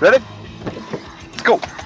Ready? Let's go.